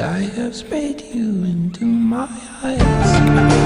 I have sprayed you into my eyes.